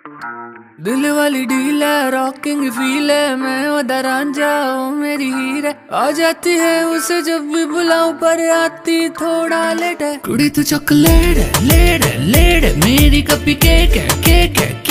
दिल वाली डील है रॉकिंग फील है मैं उधर जाओ मेरी हीर है। आ जाती है उसे जब भी बुलाऊं, पर आती थोड़ा लेट है। कुड़ी तू चॉकलेट है लेट है लेट है, मेरी कपी केक है केक है